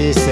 she said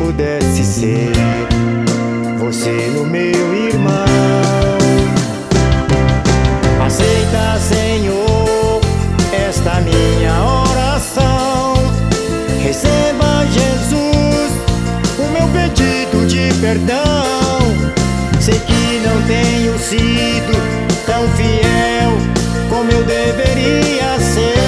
pudesse ser você no meu irmão. Aceita, Senhor, esta minha oração. Receba, Jesus, o meu pedido de perdão. Sei que não tenho sido tão fiel como eu deveria ser.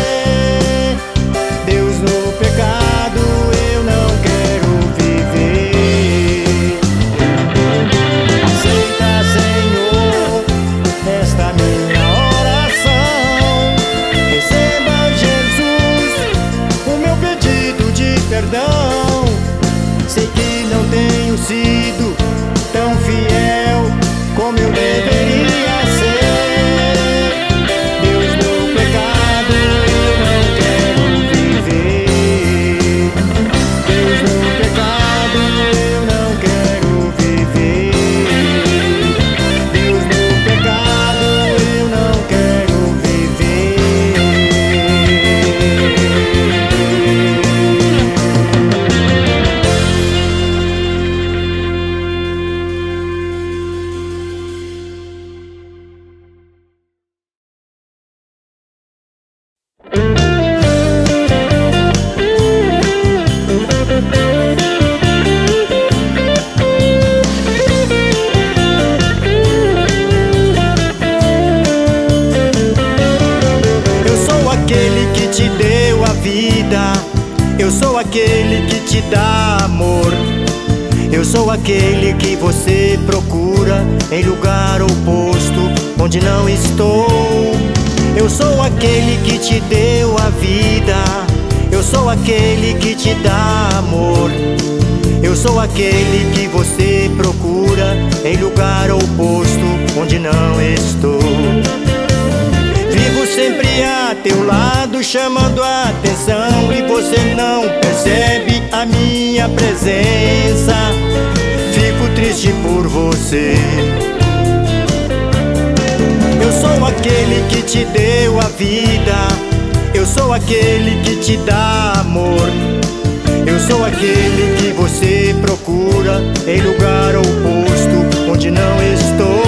see sou aquele que te dá amor. Eu sou aquele que você procura em lugar oposto onde não estou. Vivo sempre a teu lado, chamando a atenção, e você não percebe a minha presença. Fico triste por você. Eu sou aquele que te deu a vida. Eu sou aquele que te dá amor. Eu sou aquele que você procura em lugar oposto onde não estou.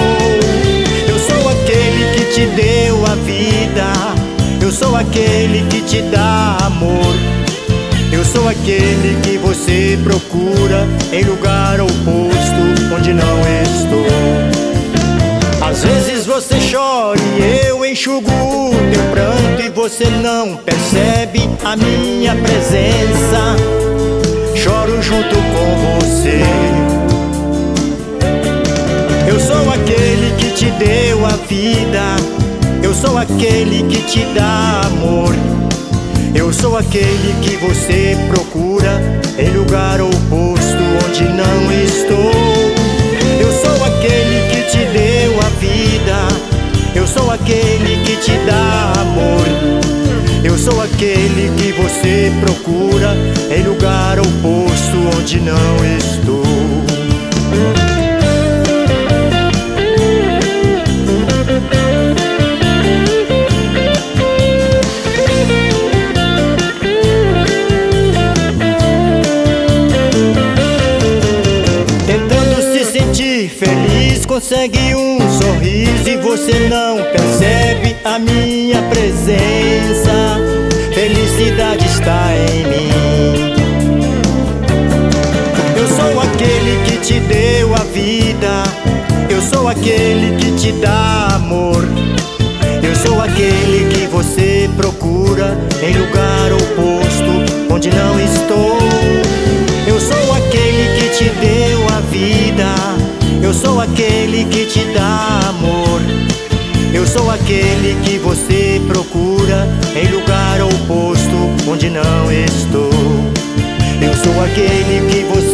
Eu sou aquele que te deu a vida. Eu sou aquele que te dá amor. Eu sou aquele que você procura em lugar oposto onde não estou. Você chora e eu enxugo o teu pranto e você não percebe a minha presença. Choro junto com você. Eu sou aquele que te deu a vida. Eu sou aquele que te dá amor. Eu sou aquele que você procura em lugar oposto onde não estou. Eu sou aquele que te deu vida. Eu sou aquele que te dá amor. Eu sou aquele que você procura em lugar oposto onde não estou. consegue um sorriso e você não percebe a minha presença. Felicidade está em mim. Eu sou aquele que te deu a vida. Eu sou aquele que te dá amor. Eu sou aquele que você procura em lugar oposto onde não estou. Eu sou aquele que te dá amor. Eu sou aquele que você procura em lugar oposto onde não estou. Eu sou aquele que você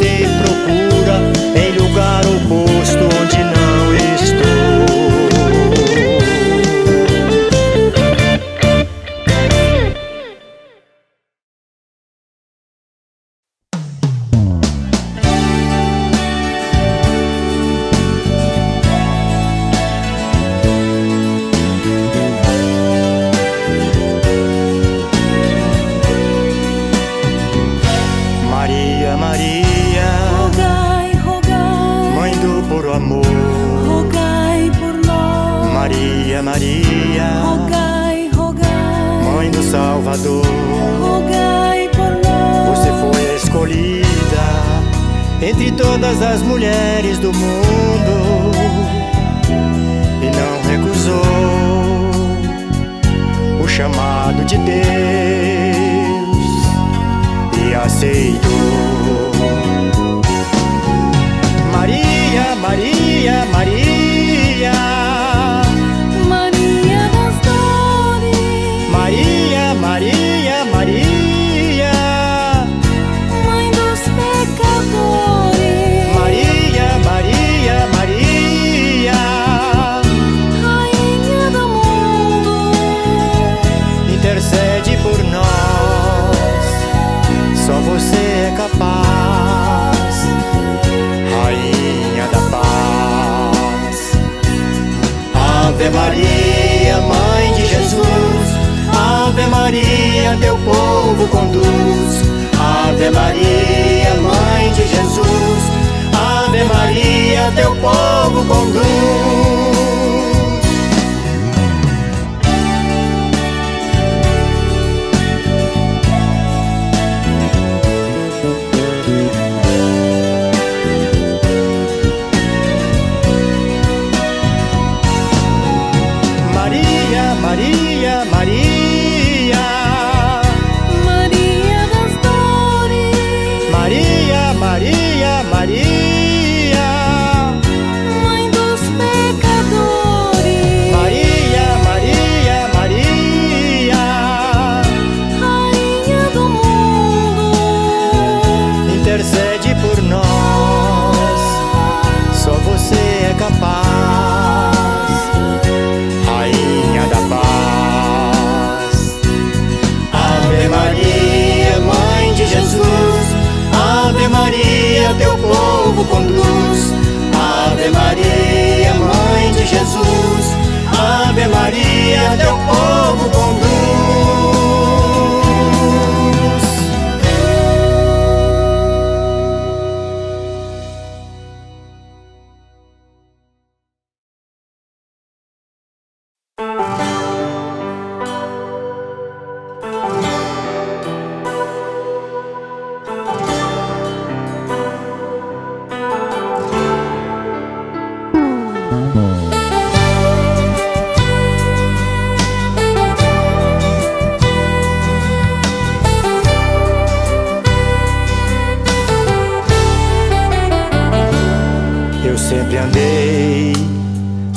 entre todas as mulheres do mundo e não recusou o chamado de Deus e aceitou. Maria, Maria, Maria. Maria, Mãe de Jesus, Ave Maria, teu povo conduz. Ave Maria, Mãe de Jesus, Ave Maria, teu povo conduz. Eu sempre andei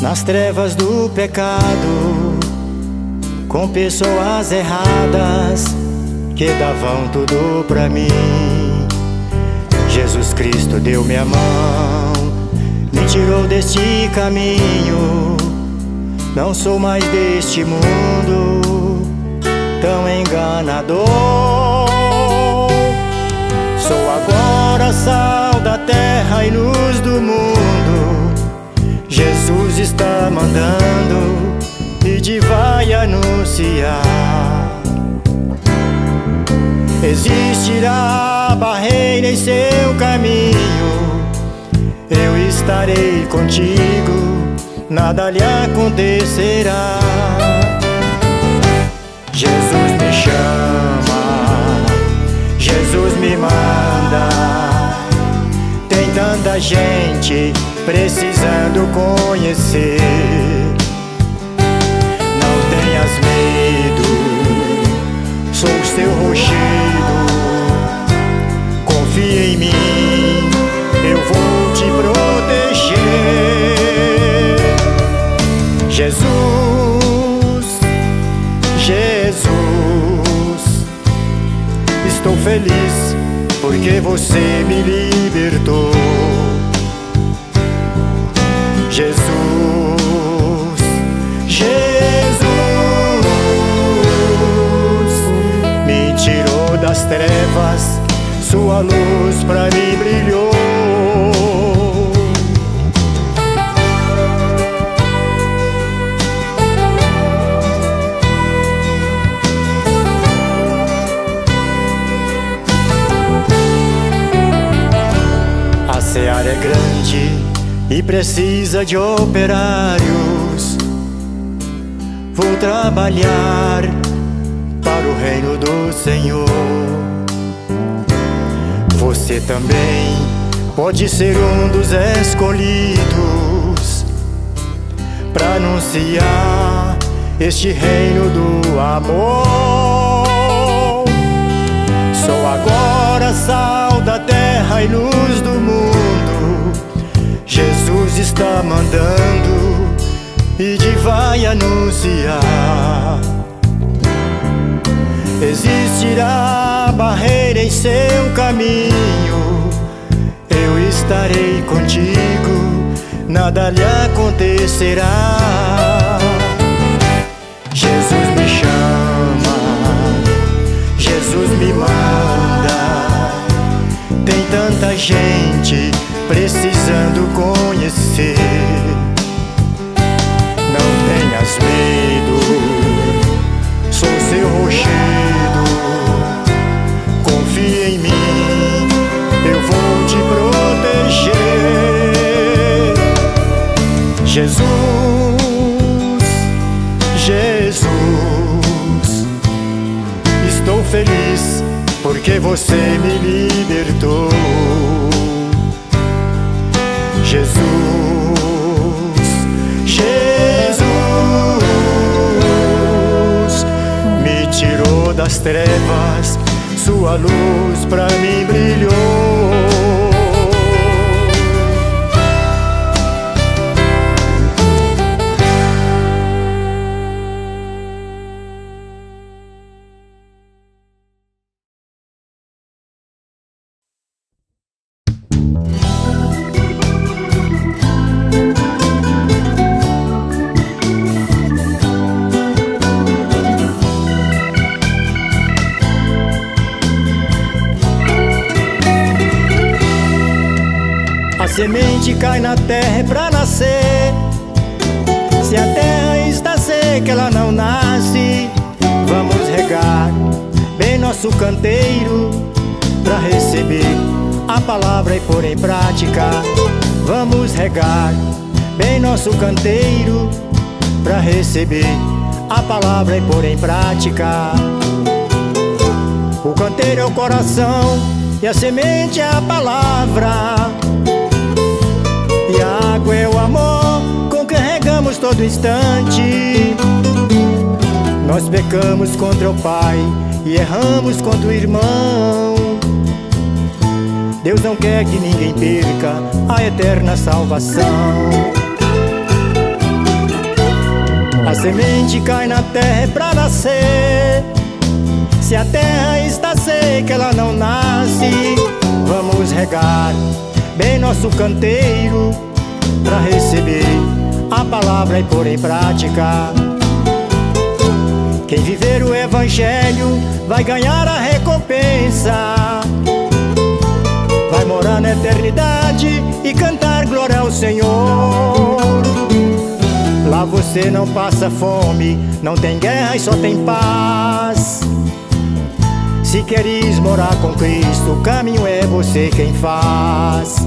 nas trevas do pecado, com pessoas erradas que davam tudo pra mim. Jesus Cristo deu minha mão tirou deste caminho. Não sou mais deste mundo tão enganador. Sou agora sal da terra e luz do mundo. Jesus está mandando e de vai anunciar. Existirá barreira em seu caminho, eu estarei contigo, nada lhe acontecerá. Jesus me chama, Jesus me manda. Tem tanta gente precisando conhecer. Porque você me libertou. Jesus, Jesus, me tirou das trevas, sua luz pra mim brilhou. E precisa de operários. Vou trabalhar para o reino do Senhor. Você também pode ser um dos escolhidos para anunciar este reino do amor. Sou agora sal da terra e luz do mundo. Está mandando e de vai anunciar. Existirá barreira em seu caminho. Eu estarei contigo, nada lhe acontecerá. Jesus me chama, Jesus me manda. Tem tanta gente precisando conhecer. Não tenhas medo, sou seu rochedo. Confia em mim, eu vou te proteger. Jesus, Jesus, estou feliz porque você me libertou. Jesus, Jesus, me tirou das trevas, sua luz pra mim brilhou. Nosso canteiro pra receber a palavra e pôr em prática. O canteiro é o coração e a semente é a palavra. E a água é o amor com que regamos todo instante. Nós pecamos contra o Pai e erramos contra o irmão. Deus não quer que ninguém perca a eterna salvação. A semente cai na terra pra nascer. Se a terra está seca, ela não nasce. Vamos regar bem nosso canteiro para receber a palavra e pôr em prática. Quem viver o evangelho vai ganhar a recompensa. Vai morar na eternidade e cantar glória ao Senhor. Lá você não passa fome, não tem guerra e só tem paz. Se queres morar com Cristo, o caminho é você quem faz.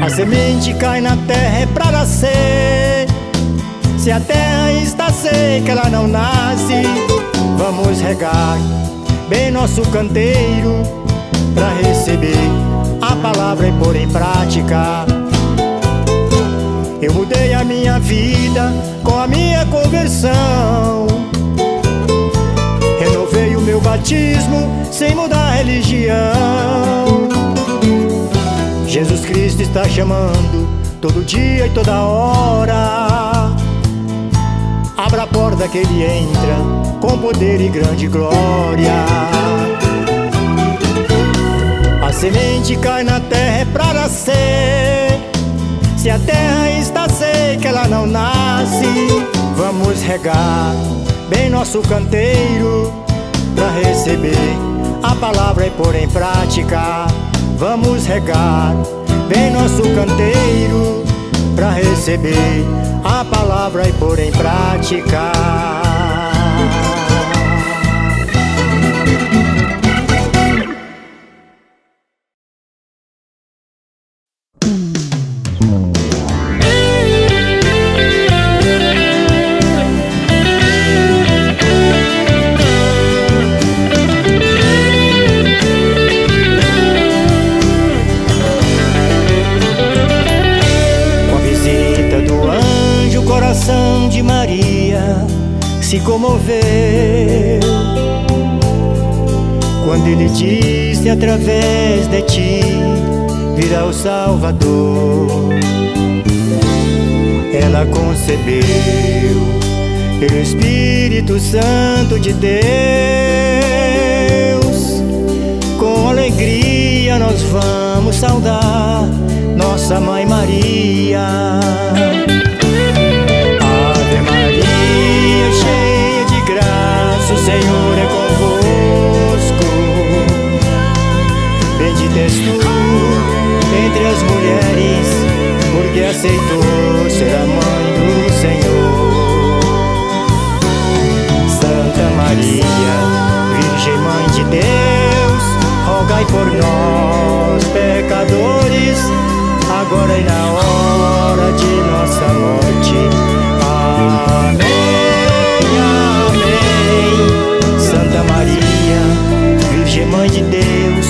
A semente cai na terra é pra nascer. Se a terra está seca, ela não nasce. Vamos regar bem nosso canteiro para receber a palavra e pôr em prática. Eu mudei a minha vida com a minha conversão. Renovei o meu batismo sem mudar a religião. Jesus Cristo está chamando todo dia e toda hora. Abra a porta que ele entra com poder e grande glória. A semente cai na terra é nascer. Se a terra está seca, ela não nasce. Vamos regar bem nosso canteiro para receber a palavra e pôr em prática. Vamos regar bem nosso canteiro para receber a palavra e pôr em prática. Quando ele disse através de ti virá o Salvador. Ela concebeu pelo Espírito Santo de Deus. Com alegria nós vamos saudar nossa mãe Maria. Senhor é convosco. Bendita és tu entre as mulheres, porque aceitou ser a mãe do Senhor. Santa Maria, Virgem Mãe de Deus, rogai por nós, pecadores, agora e na hora de nossa morte. Amém. Maria, Virgem Mãe de Deus,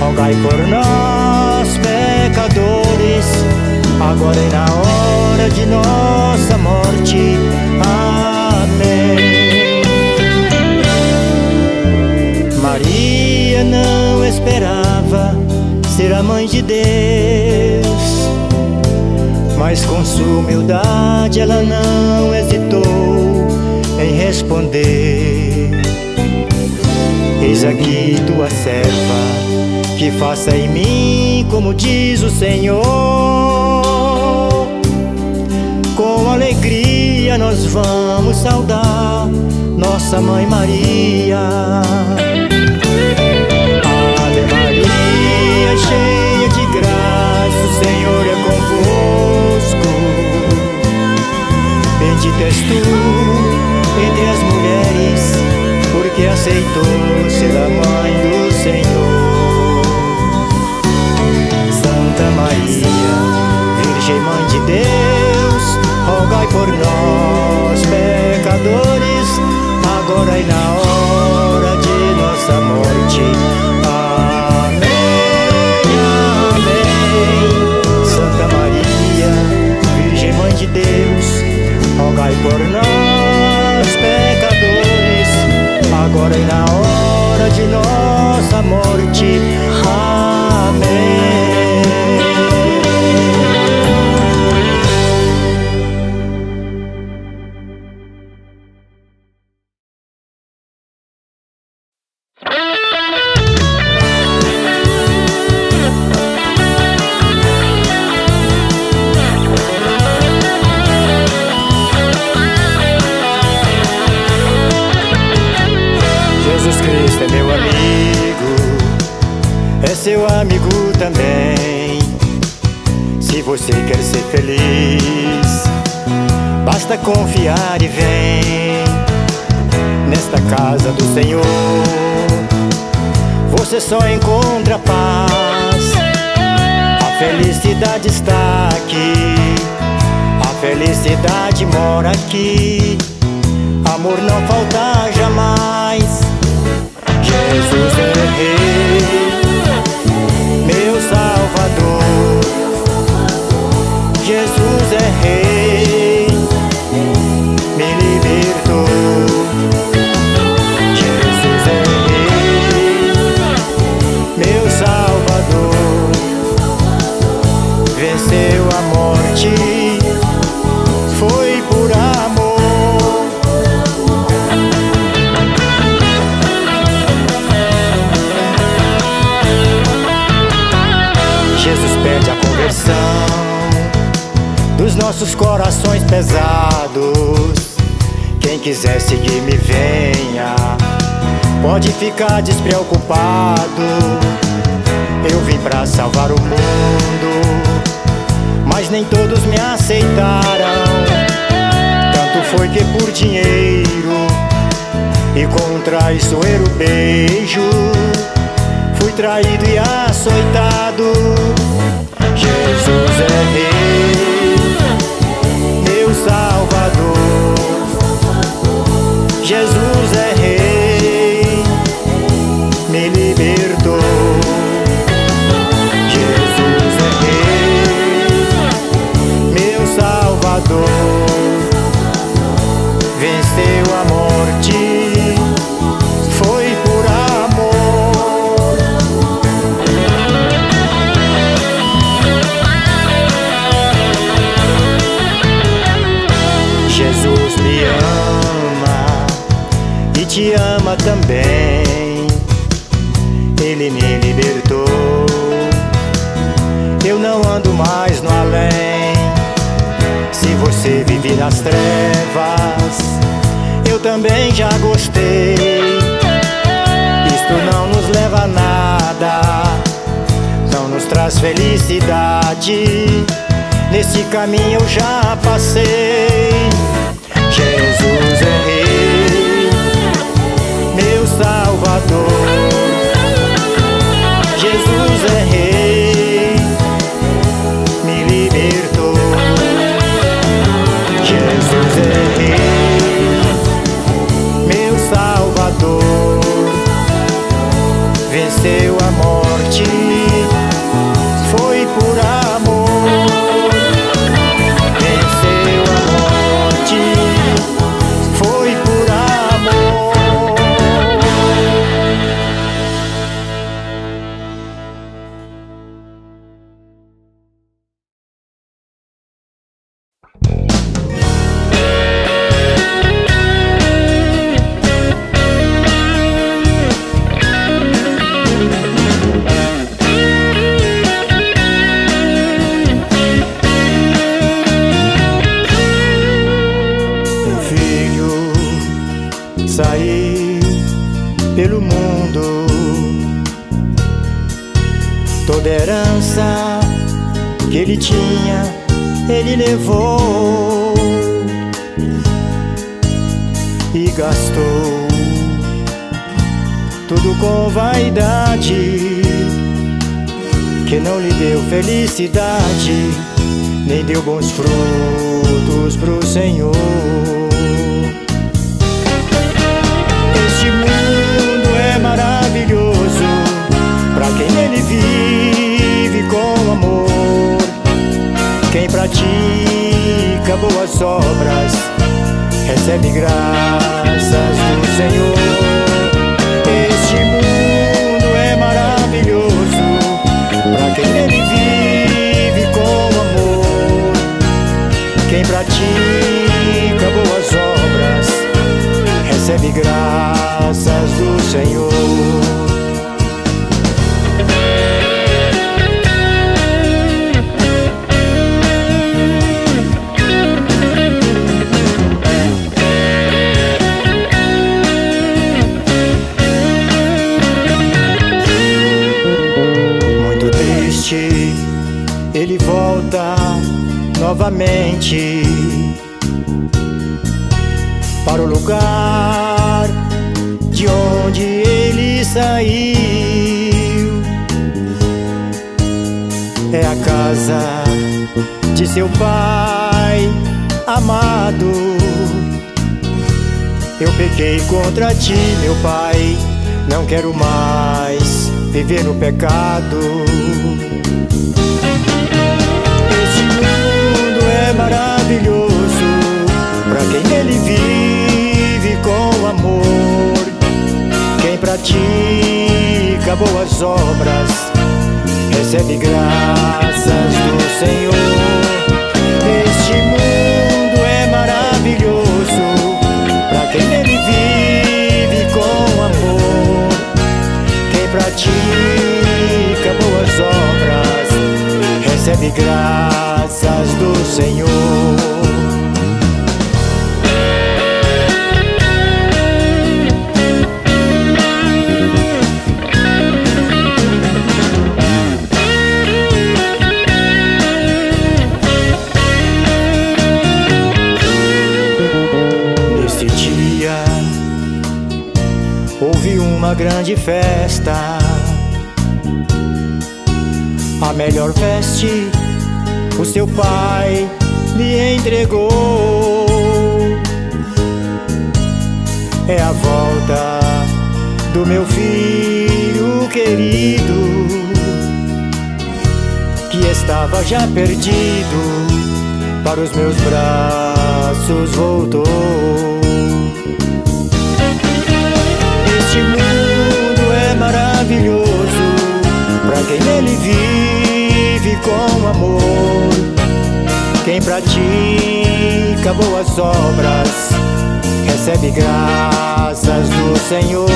rogai por nós, pecadores, agora e na hora de nossa morte. Amém. Maria não esperava ser a mãe de Deus, mas com sua humildade ela não hesitou em responder. Eis aqui tua serva, que faça em mim como diz o Senhor. Com alegria nós vamos saudar nossa mãe Maria. Ave Maria, cheia de graça, o Senhor é convosco. Bendita és tu aceitou ser a mãe do Senhor. Santa Maria, Virgem Mãe de Deus, rogai por nós, pecadores, agora e na hora de nossa morte. Amém, amém. Santa Maria, Virgem Mãe de Deus, rogai nós pecadores, agora e na hora de nossa morte. Amém. Quiser seguir-me, venha. Pode ficar despreocupado. Eu vim pra salvar o mundo, mas nem todos me aceitaram. Tanto foi que por dinheiro e com um traiçoeiro beijo fui traído e açoitado. Jesus é Rei, meu Salvador. Jesus te ama também. Ele me libertou. Eu não ando mais no além. Se você vive nas trevas, eu também já gostei. Isto não nos leva a nada, não nos traz felicidade. Nesse caminho eu já passei. Jesus é Rei, meu Salvador. Jesus é Rei, me libertou. Jesus é Rei, meu Salvador. Venceu a morte, tinha, ele levou e gastou tudo com vaidade que não lhe deu felicidade, nem deu bons frutos pro Senhor. Este mundo é maravilhoso para quem nele vive com amor. Quem pratica boas obras recebe graças do Senhor. Este mundo é maravilhoso para quem nele vive com amor. Quem pratica boas obras recebe graças do Senhor. Pequei contra ti, meu pai. Não quero mais viver no pecado. maravilhoso para quem nele vive com amor. Quem pratica boas obras recebe graças do Senhor. Este mundo é maravilhoso nele vive com amor. Quem pratica boas obras recebe graças do Senhor. Seu pai lhe entregou. É a volta do meu filho querido, que estava já perdido, para os meus braços voltou. Este mundo é maravilhoso para quem nele vive com amor. Quem pratica boas obras recebe graças do Senhor.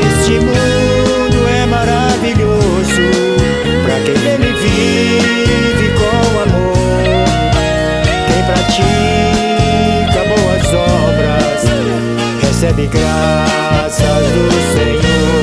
Este mundo é maravilhoso para quem nele vive com amor. Quem pratica boas obras recebe graças do Senhor.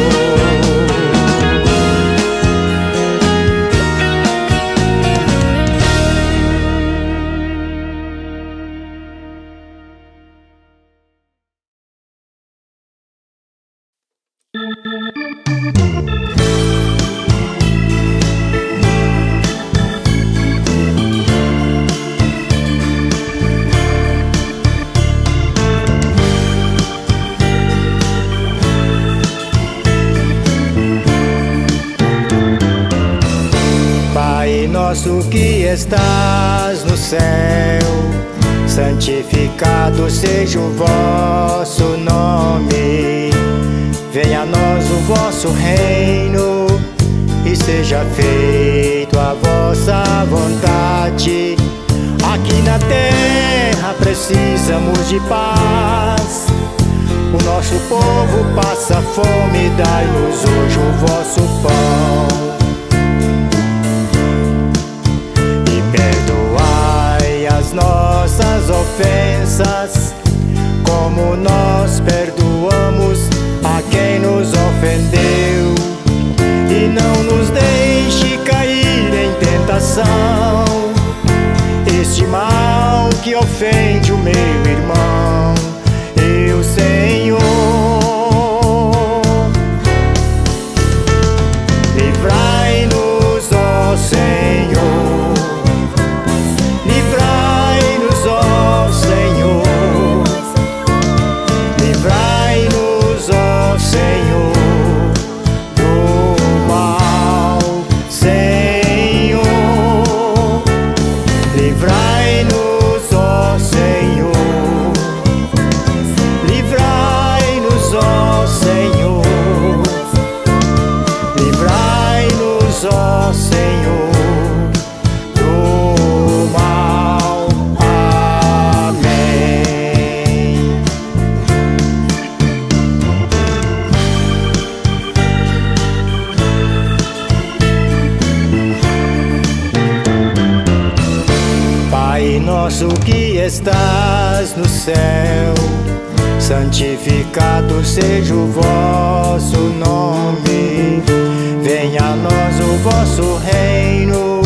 Vosso reino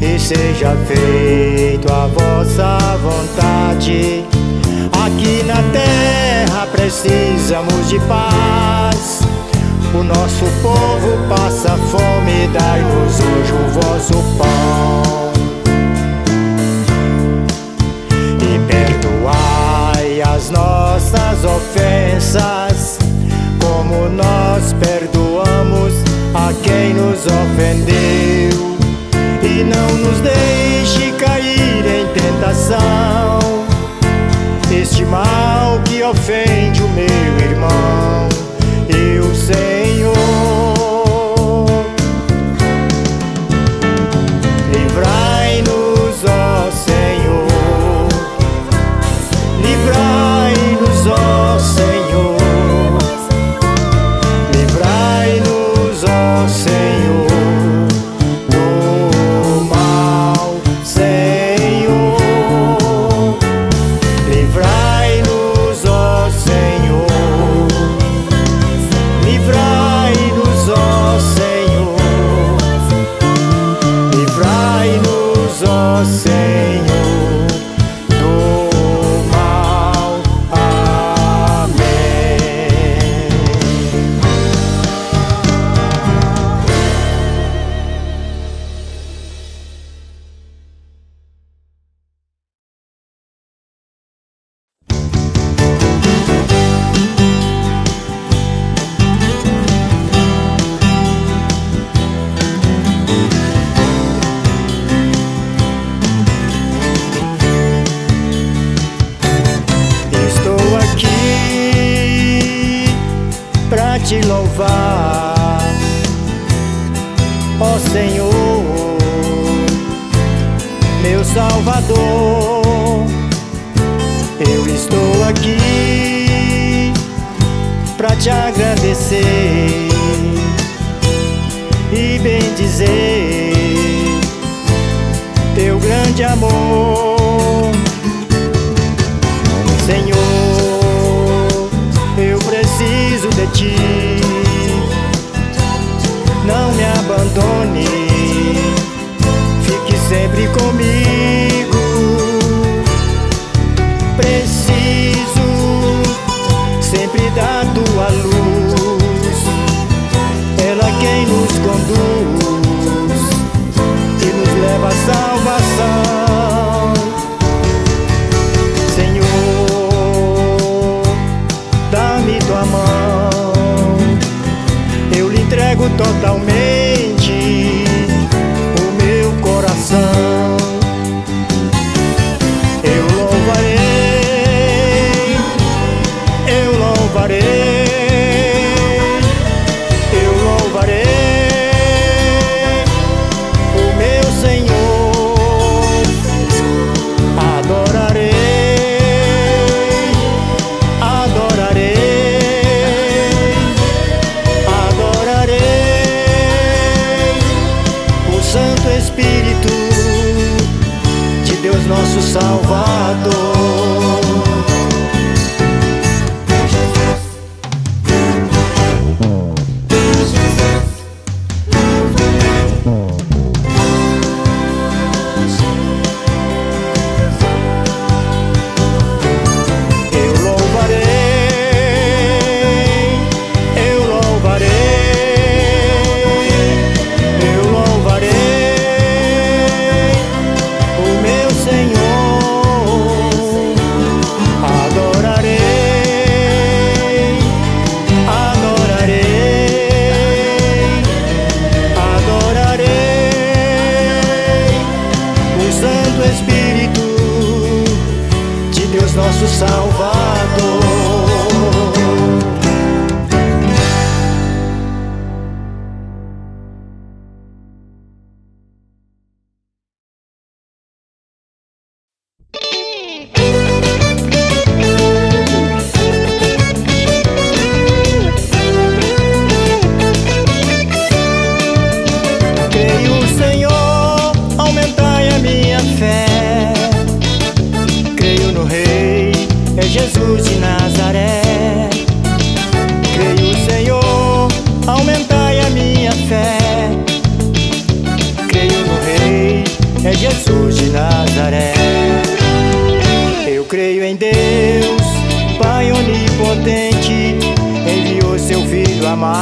e seja feito a vossa vontade. Aqui na terra precisamos de paz. O nosso povo passa fome, dai-nos hoje o vosso pão. as nossas ofensas, como nós perdoamos a quem nos ofendeu. E não nos deixe cair em tentação, este mal que ofende o meu irmão, eu Senhor. say.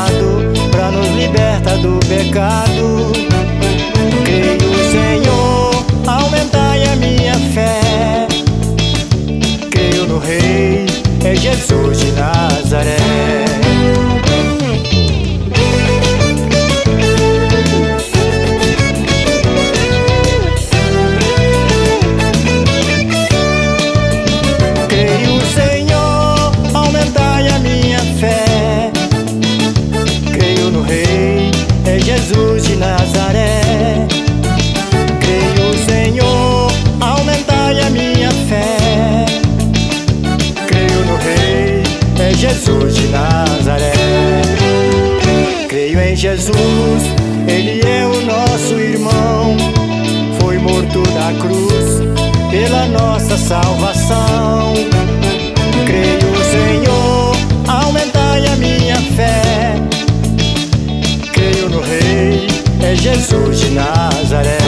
Amado para nos libertar do pecado. Creio, Senhor, aumentai a minha fé. Creio no Rei, é Jesus de Nazaré. Jesus, Ele é o nosso irmão. Foi morto na cruz pela nossa salvação. Creio, Senhor, aumentai a minha fé. Creio no Rei, é Jesus de Nazaré.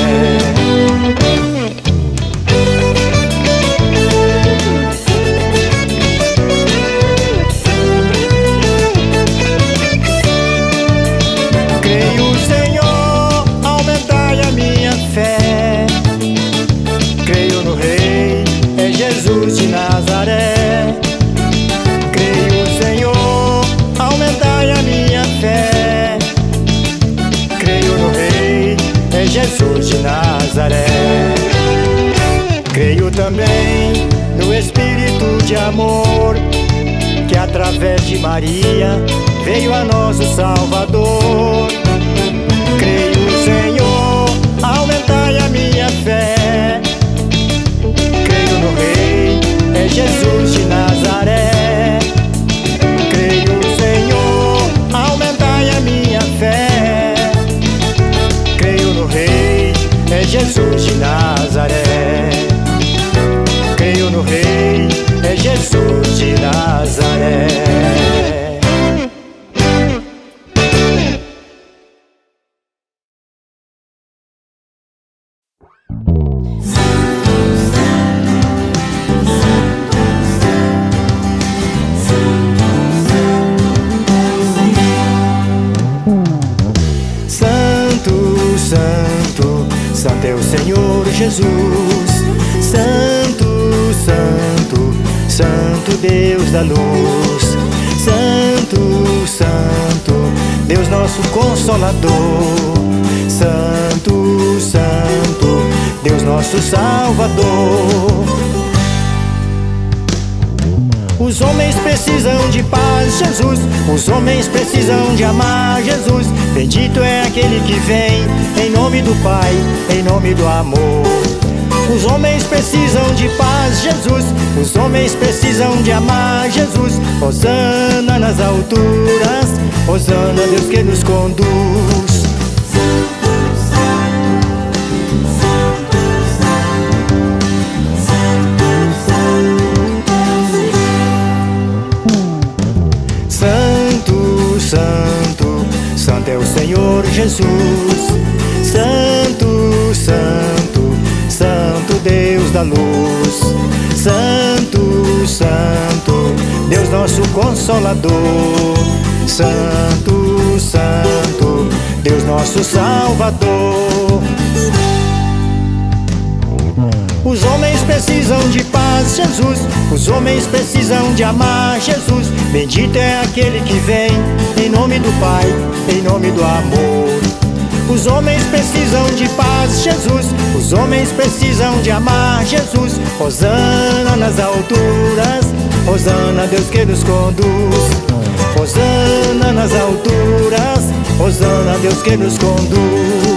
Maria veio a nós o Salvador. Santo, Santo, Santo Deus da luz. Santo, Santo, Deus nosso Consolador. Santo, Santo, Deus nosso Salvador. Os homens precisam de paz, Jesus. Os homens precisam de amar, Jesus. Bendito é aquele que vem em nome do Pai, em nome do amor. Os homens precisam de paz, Jesus. Os homens precisam de amar, Jesus. Hosana nas alturas, Hosana Deus que nos conduz. Santo, Santo, Santo é o Senhor Jesus. Santo, da luz. Santo, Santo, Deus nosso Consolador. Santo, Santo, Deus nosso Salvador. Os homens precisam de paz, Jesus. Os homens precisam de amar, Jesus. Bendito é aquele que vem em nome do Pai, em nome do amor. Os homens precisam de paz, Jesus. Os homens precisam de amar, Jesus. Hosana nas alturas, Hosana Deus que nos conduz. Hosana nas alturas, Hosana Deus que nos conduz.